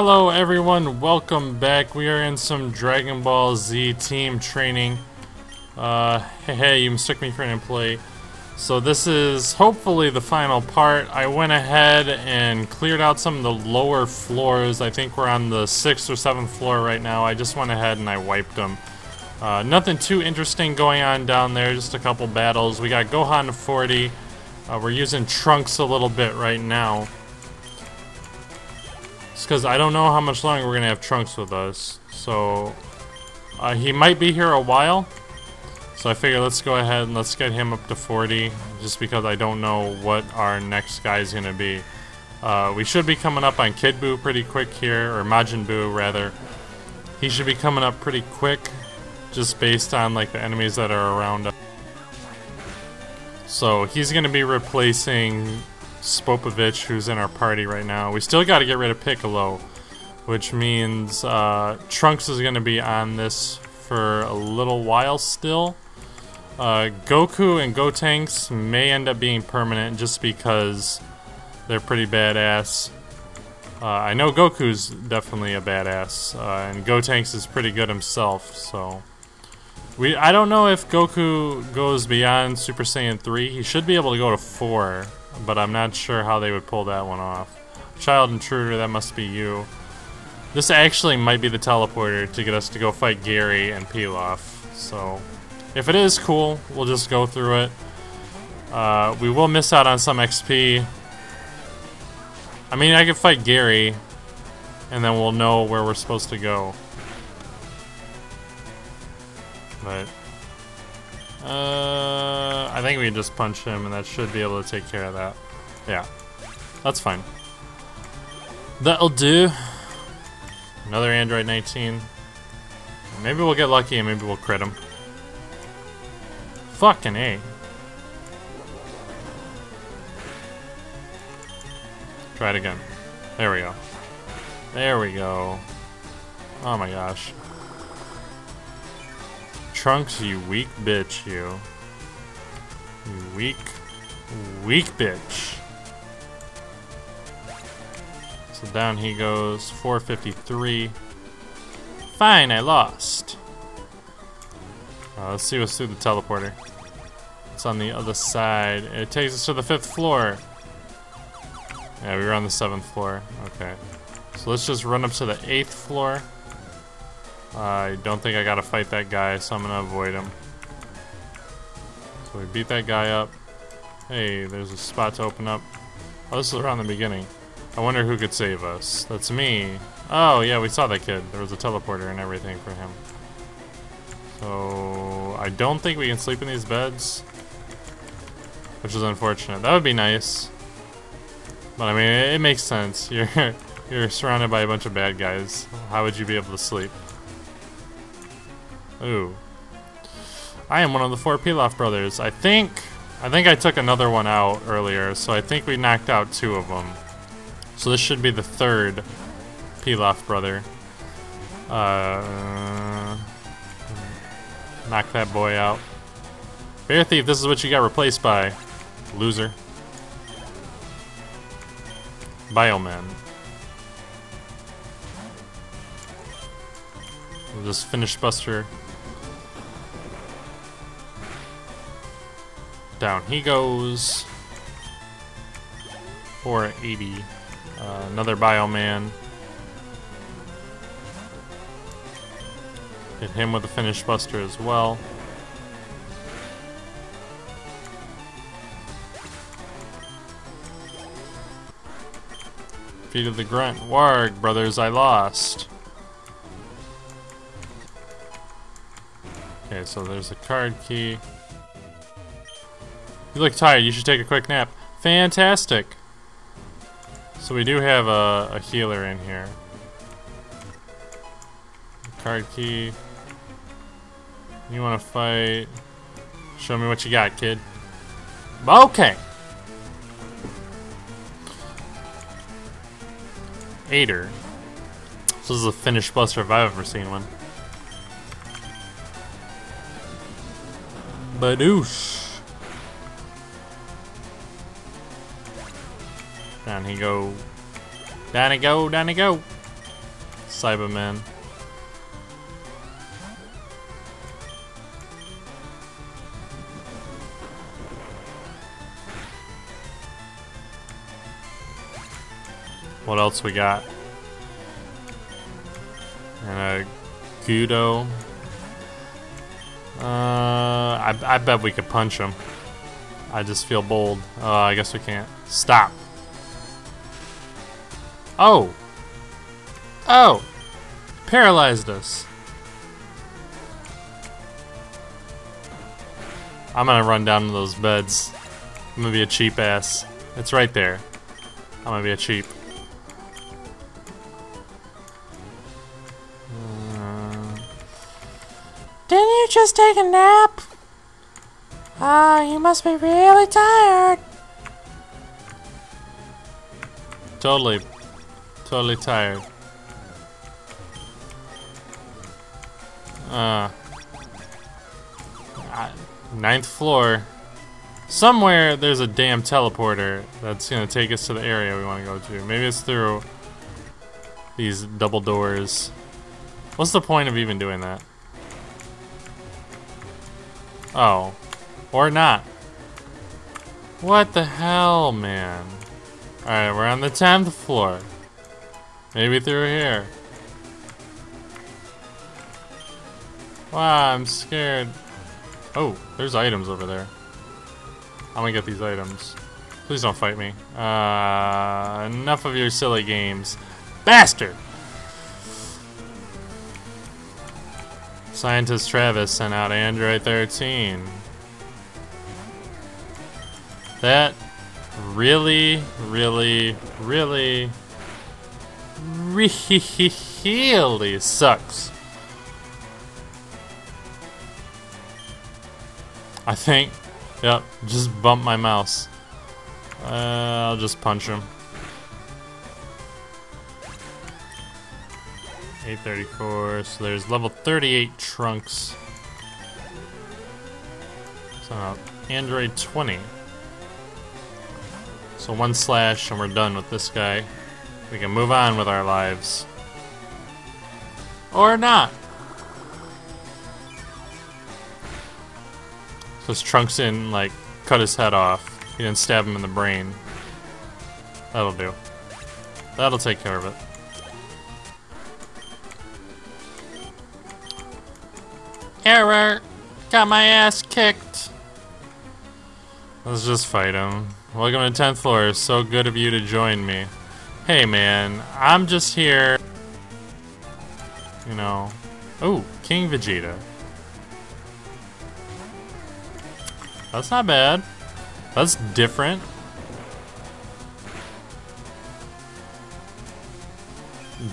Hello everyone, welcome back. We are in some Dragon Ball Z team training. Uh, hey, hey, you mistook me for an employee. So this is hopefully the final part. I went ahead and cleared out some of the lower floors. I think we're on the 6th or 7th floor right now. I just went ahead and I wiped them. Uh, nothing too interesting going on down there, just a couple battles. We got Gohan 40. Uh, we're using Trunks a little bit right now. It's because I don't know how much longer we're going to have Trunks with us. So, uh, he might be here a while. So I figure let's go ahead and let's get him up to 40. Just because I don't know what our next guy is going to be. Uh, we should be coming up on Kid Buu pretty quick here. Or Majin Buu, rather. He should be coming up pretty quick. Just based on like the enemies that are around us. So he's going to be replacing Spopovich, who's in our party right now. We still got to get rid of Piccolo, which means uh, Trunks is going to be on this for a little while still. Uh, Goku and Gotenks may end up being permanent just because they're pretty badass. Uh, I know Goku's definitely a badass, uh, and Gotenks is pretty good himself, so... We, I don't know if Goku goes beyond Super Saiyan 3. He should be able to go to 4, but I'm not sure how they would pull that one off. Child Intruder, that must be you. This actually might be the teleporter to get us to go fight Gary and Pilaf. So, if it is cool, we'll just go through it. Uh, we will miss out on some XP. I mean, I could fight Gary, and then we'll know where we're supposed to go. But, uh, I think we can just punch him, and that should be able to take care of that. Yeah, that's fine. That'll do. Another Android 19. Maybe we'll get lucky and maybe we'll crit him. Fucking A. Try it again. There we go. There we go. Oh my gosh. Trunks, you weak bitch, you. You weak, weak bitch. So down he goes, 453. Fine, I lost. Uh, let's see what's through the teleporter. It's on the other side. It takes us to the fifth floor. Yeah, we were on the seventh floor. Okay. So let's just run up to the eighth floor. I don't think I gotta fight that guy, so I'm gonna avoid him. So we beat that guy up. Hey, there's a spot to open up. Oh, this is around the beginning. I wonder who could save us. That's me. Oh, yeah, we saw that kid. There was a teleporter and everything for him. So, I don't think we can sleep in these beds. Which is unfortunate. That would be nice. But I mean, it, it makes sense. You're you're surrounded by a bunch of bad guys. How would you be able to sleep? Ooh. I am one of the four Pilaf brothers. I think I think I took another one out earlier, so I think we knocked out two of them. So this should be the third Pilaf brother. Uh, knock that boy out. Bear Thief, this is what you got replaced by. Loser. Bioman. We'll just finish Buster. Down he goes. 480. Uh, another Bioman. Hit him with a finish buster as well. Feet of the Grunt. Warg, brothers, I lost. Okay, so there's a card key. You look tired, you should take a quick nap. Fantastic! So we do have a, a healer in here. Card key. You wanna fight? Show me what you got, kid. Okay! Aider. This is a finished buster if I've ever seen one. Badoosh. Down he go. Down he go, down he go. Cyberman. What else we got? And a Gudo. Uh, I, I bet we could punch him. I just feel bold. Uh, I guess we can't. Stop. Oh! Oh! Paralyzed us. I'm gonna run down to those beds. I'm gonna be a cheap ass. It's right there. I'm gonna be a cheap. Uh, Didn't you just take a nap? Ah, you must be really tired. totally, totally tired. Uh, ninth floor. Somewhere there's a damn teleporter that's gonna take us to the area we want to go to. Maybe it's through these double doors. What's the point of even doing that? Oh. Or not. What the hell, man? Alright, we're on the 10th floor. Maybe through here. Wow, I'm scared. Oh, there's items over there. I'm gonna get these items. Please don't fight me. Uh, enough of your silly games. Bastard! Scientist Travis sent out Android 13. That really, really, really, really sucks. I think, yep, just bump my mouse. Uh, I'll just punch him. 834, so there's level 38 trunks. So, Android 20. So one slash and we're done with this guy. We can move on with our lives. Or not. His Trunks in, like, cut his head off. He didn't stab him in the brain. That'll do. That'll take care of it. Error. Got my ass kicked. Let's just fight him. Welcome to 10th floor. So good of you to join me. Hey man, I'm just here. You know. Oh, King Vegeta. That's not bad. That's different.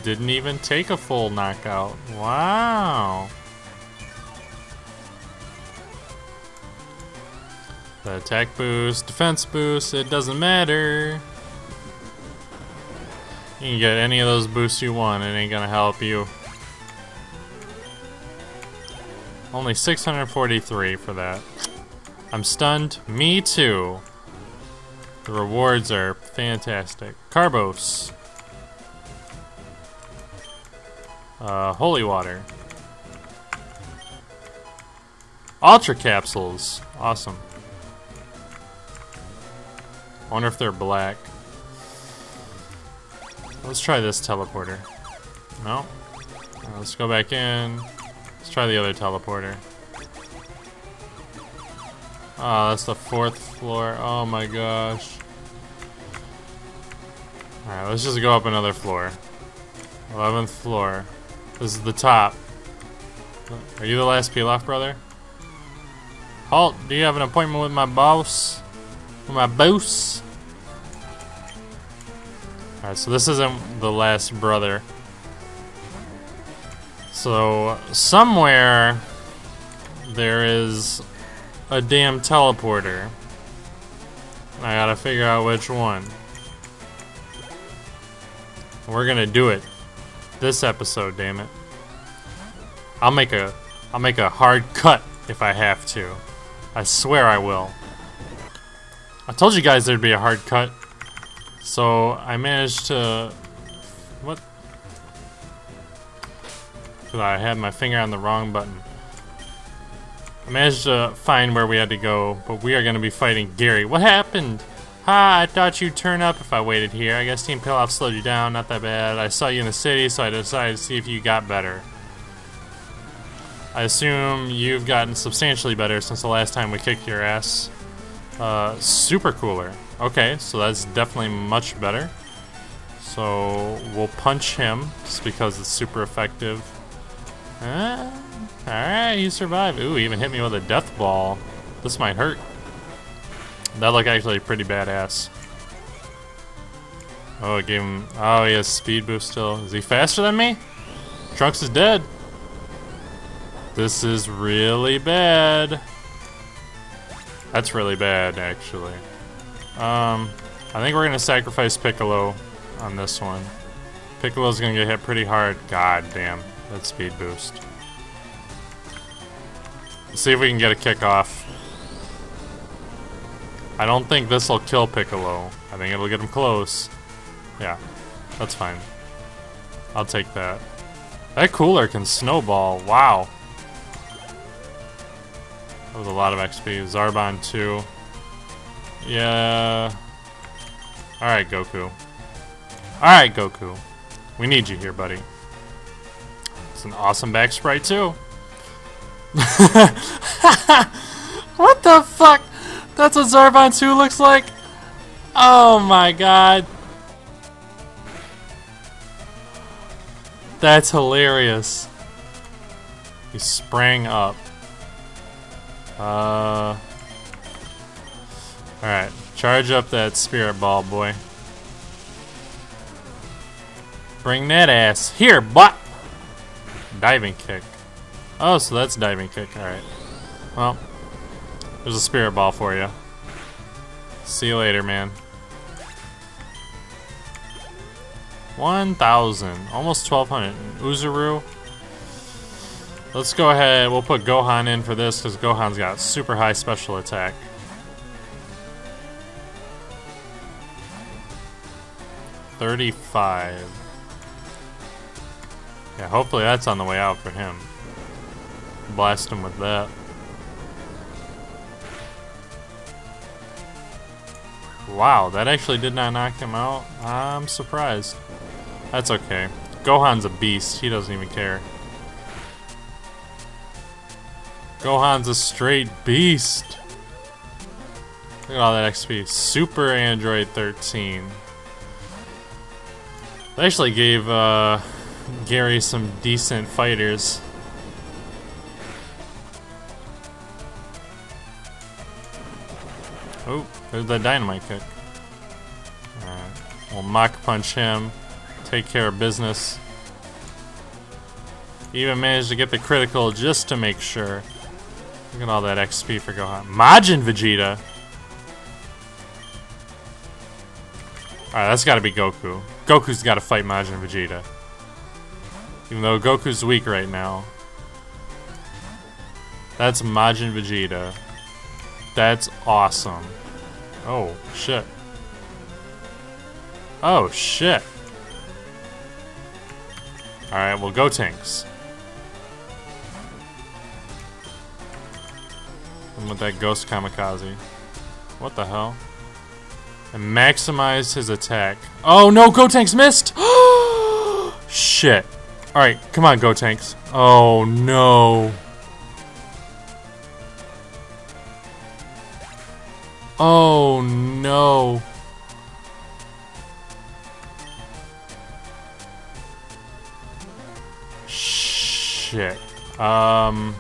Didn't even take a full knockout. Wow. The attack boost, defense boost, it doesn't matter. You can get any of those boosts you want, it ain't gonna help you. Only 643 for that. I'm stunned. Me too. The rewards are fantastic. Carbos. Uh, holy water. Ultra capsules. Awesome. I wonder if they're black. Let's try this teleporter. No. Uh, let's go back in. Let's try the other teleporter. Oh, that's the fourth floor. Oh my gosh. Alright, let's just go up another floor. 11th floor. This is the top. Are you the last Pilaf brother? Halt, do you have an appointment with my boss? With my boss? Alright, so this isn't the last brother. So, somewhere there is a damn teleporter. I gotta figure out which one. We're gonna do it. This episode, damn it. I'll make a I'll make a hard cut if I have to. I swear I will. I told you guys there'd be a hard cut. So I managed to what Because I had my finger on the wrong button. I managed to find where we had to go, but we are going to be fighting Gary. What happened? Ha, I thought you'd turn up if I waited here. I guess Team Pilaf slowed you down, not that bad. I saw you in the city, so I decided to see if you got better. I assume you've gotten substantially better since the last time we kicked your ass. Uh, super cooler. Okay, so that's definitely much better. So we'll punch him just because it's super effective. Uh, Alright, he survived. Ooh, he even hit me with a death ball. This might hurt. That looked actually pretty badass. Oh, it gave him... Oh, he has speed boost still. Is he faster than me? Trunks is dead. This is really bad. That's really bad, actually. Um, I think we're gonna sacrifice Piccolo on this one. Piccolo's gonna get hit pretty hard. God damn, that speed boost. Let's see if we can get a kick off. I don't think this will kill Piccolo. I think it'll get him close. Yeah, that's fine. I'll take that. That cooler can snowball. Wow. That was a lot of XP. Zarbon 2. Yeah. Alright, Goku. Alright, Goku. We need you here, buddy. It's an awesome back sprite, too. what the fuck? That's what Zarbon 2 looks like? Oh my god. That's hilarious. He sprang up. Uh. Alright, charge up that spirit ball, boy. Bring that ass here, butt! Diving kick. Oh, so that's diving kick, alright. Well, there's a spirit ball for you. See you later, man. 1,000. Almost 1,200. Uzuru. Let's go ahead. We'll put Gohan in for this because Gohan's got super high special attack. Thirty-five. Yeah, hopefully that's on the way out for him. Blast him with that. Wow, that actually did not knock him out. I'm surprised. That's okay. Gohan's a beast. He doesn't even care. Gohan's a straight beast. Look at all that XP. Super Android 13. They actually gave uh, Gary some decent fighters. Oh, there's the dynamite kick. Alright. We'll Mach Punch him. Take care of business. Even managed to get the critical just to make sure. Look at all that XP for Gohan. Majin Vegeta! Alright, that's gotta be Goku. Goku's gotta fight Majin Vegeta. Even though Goku's weak right now. That's Majin Vegeta. That's awesome. Oh, shit. Oh, shit. Alright, well, Gotenks. And with that Ghost Kamikaze. What the hell? And maximize his attack. Oh no, Gotenks missed! Shit. Alright, come on, Gotenks. Oh no. Oh no. Shit. Um.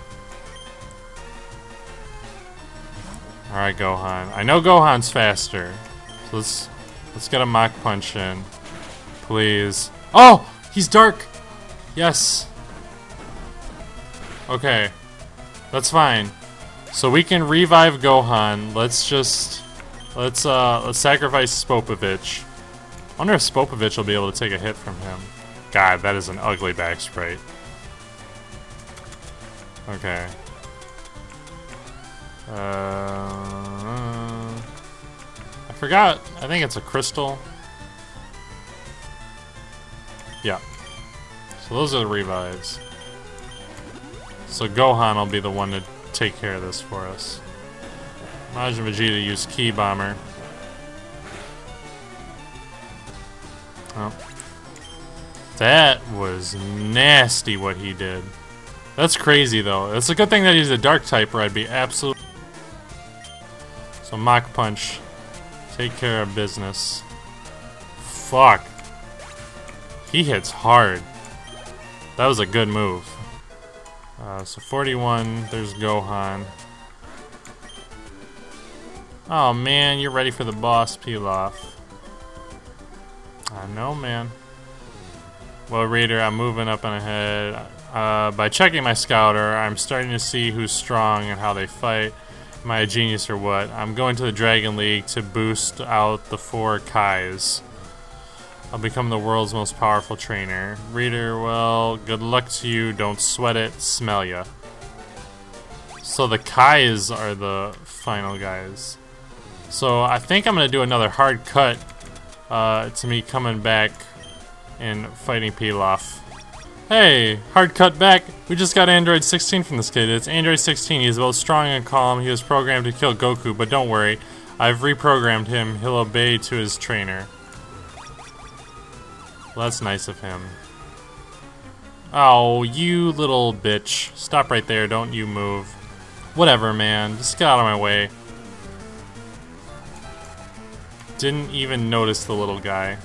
Alright, Gohan. I know Gohan's faster. Let's let's get a Mach Punch in. Please. Oh! He's dark! Yes. Okay. That's fine. So we can revive Gohan. Let's just let's uh let's sacrifice Spopovich. I wonder if Spopovich will be able to take a hit from him. God, that is an ugly back sprite. Okay. Uh, forgot. I think it's a crystal. Yeah. So those are the revives. So Gohan will be the one to take care of this for us. Majin Vegeta used Key Bomber. Oh. That was nasty what he did. That's crazy though. It's a good thing that he's a dark type or I'd be absolutely... So Mach Punch. Take care of business. Fuck. He hits hard. That was a good move. Uh, so 41, there's Gohan. Oh man, you're ready for the boss, Pilaf. I know, man. Well, Reader, I'm moving up and ahead. Uh, by checking my scouter, I'm starting to see who's strong and how they fight. Am I a genius or what? I'm going to the Dragon League to boost out the four Kais. I'll become the world's most powerful trainer. Reader, well, good luck to you. Don't sweat it. Smell ya. So the Kais are the final guys. So I think I'm going to do another hard cut uh, to me coming back and fighting Pilaf. Hey, hard cut back. We just got Android 16 from this kid. It's Android 16. He's both strong and calm. He was programmed to kill Goku, but don't worry. I've reprogrammed him. He'll obey to his trainer. Well, that's nice of him. Oh, you little bitch. Stop right there. Don't you move. Whatever, man. Just get out of my way. Didn't even notice the little guy.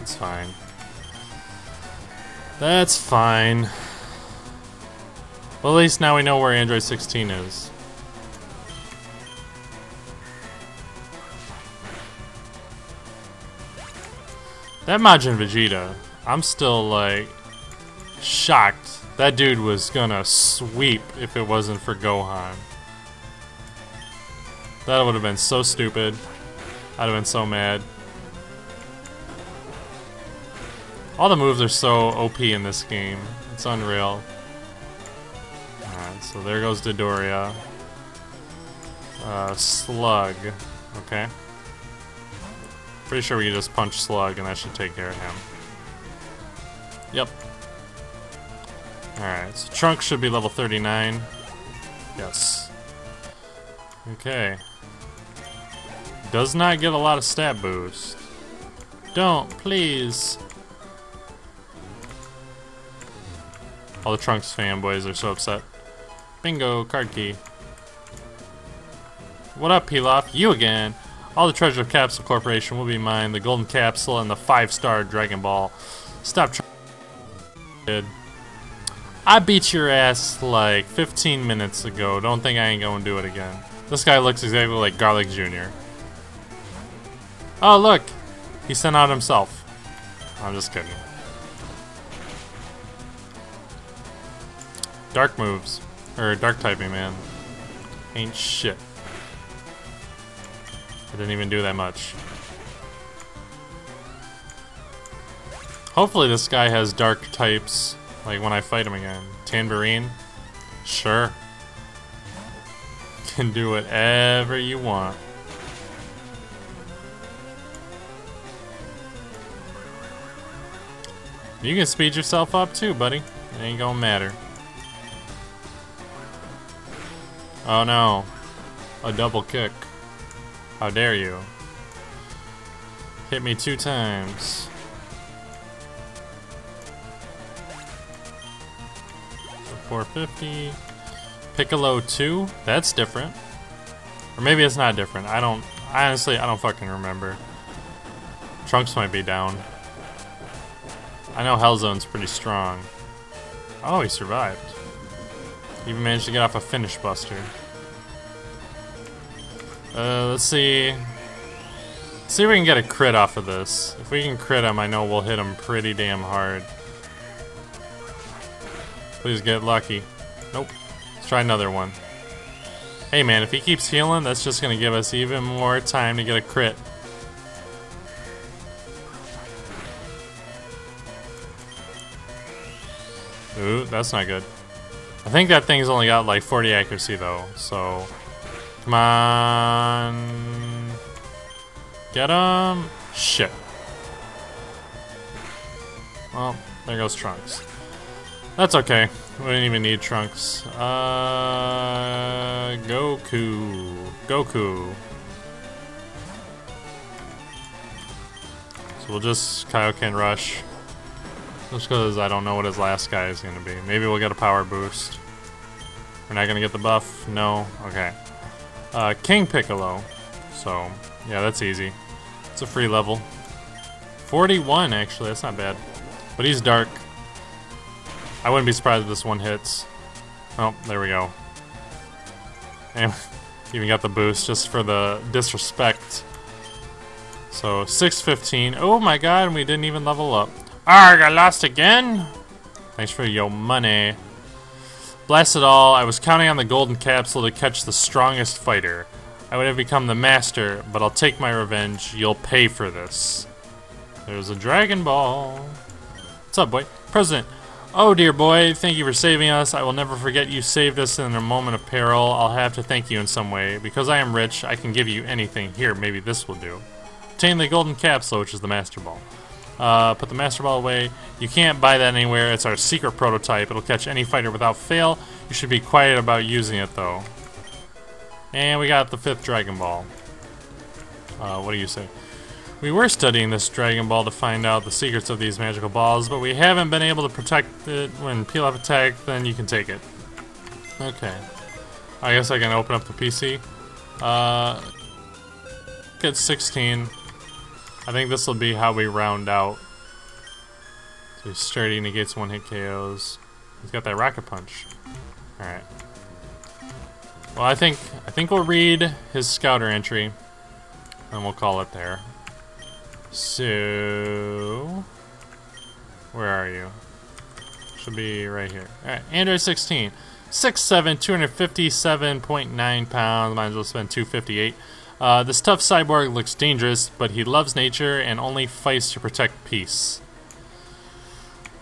It's fine. That's fine. Well, at least now we know where Android 16 is. That Majin Vegeta, I'm still like shocked. That dude was gonna sweep if it wasn't for Gohan. That would have been so stupid. I'd have been so mad. All the moves are so OP in this game. It's unreal. Alright, so there goes Dodoria. Uh, Slug. Okay. Pretty sure we can just punch Slug and that should take care of him. Yep. Alright, so Trunks should be level 39. Yes. Okay. Does not get a lot of stat boost. Don't, please. All the Trunks fanboys are so upset. Bingo, card key. What up, Pilaf? You again. All the treasure of Capsule Corporation will be mine. The golden capsule and the five-star Dragon Ball. Stop trying. I beat your ass like 15 minutes ago. Don't think I ain't gonna do it again. This guy looks exactly like Garlic Jr. Oh, look! He sent out himself. I'm just kidding. Dark moves. Or dark typing, man. Ain't shit. I didn't even do that much. Hopefully this guy has dark types, like when I fight him again. Tambourine? Sure. Can do whatever you want. You can speed yourself up too, buddy. It ain't gonna matter. Oh no. A double kick. How dare you? Hit me two times. So 450. Piccolo 2? That's different. Or maybe it's not different. I don't... I honestly, I don't fucking remember. Trunks might be down. I know Hellzone's pretty strong. Oh, he survived. Even managed to get off a finish buster. Uh, let's see. Let's see if we can get a crit off of this. If we can crit him, I know we'll hit him pretty damn hard. Please get lucky. Nope. Let's try another one. Hey man, if he keeps healing, that's just gonna give us even more time to get a crit. Ooh, that's not good. I think that thing's only got like 40 accuracy though, so... Come on... Get him! Shit. Well, there goes Trunks. That's okay. We didn't even need Trunks. Uh, Goku. Goku. So we'll just Kaioken Rush. Just because I don't know what his last guy is going to be. Maybe we'll get a power boost. We're not going to get the buff? No? Okay. Uh, King Piccolo. So, yeah, that's easy. It's a free level. 41, actually. That's not bad. But he's dark. I wouldn't be surprised if this one hits. Oh, there we go. And even got the boost just for the disrespect. So, 615. Oh my god, we didn't even level up. Arg, I lost again? Thanks for your money. Blast it all, I was counting on the golden capsule to catch the strongest fighter. I would have become the master, but I'll take my revenge. You'll pay for this. There's a Dragon Ball. What's up, boy? President. Oh, dear boy, thank you for saving us. I will never forget you saved us in a moment of peril. I'll have to thank you in some way. Because I am rich, I can give you anything. Here, maybe this will do. Obtain the golden capsule, which is the Master Ball. Uh, put the Master Ball away. You can't buy that anywhere. It's our secret prototype. It'll catch any fighter without fail. You should be quiet about using it, though. And we got the fifth Dragon Ball. Uh, what do you say? We were studying this Dragon Ball to find out the secrets of these magical balls, but we haven't been able to protect it when peel Pilaf attack, then you can take it. Okay. I guess I can open up the PC. Uh, get 16. I think this will be how we round out. So he's sturdy, negates one hit KOs. He's got that rocket punch. Alright. Well, I think I think we'll read his scouter entry, and we'll call it there. So, where are you? Should be right here. All right, Android 16, 6'7", 257.9 pounds. Might as well spend 258. Uh, this tough cyborg looks dangerous, but he loves nature and only fights to protect peace.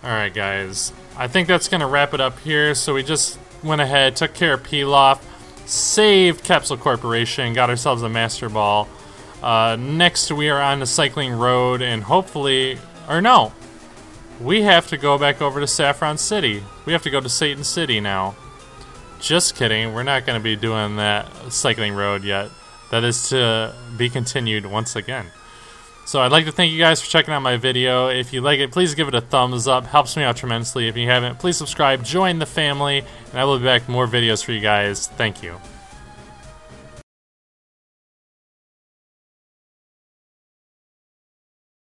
Alright, guys. I think that's going to wrap it up here. So we just went ahead, took care of Pilaf, saved Capsule Corporation, got ourselves a Master Ball. Uh, next, we are on the cycling road, and hopefully, or no, we have to go back over to Saffron City. We have to go to Satan City now. Just kidding, we're not going to be doing that cycling road yet. That is to be continued once again. So I'd like to thank you guys for checking out my video. If you like it, please give it a thumbs up. Helps me out tremendously. If you haven't, please subscribe, join the family, and I will be back with more videos for you guys. Thank you.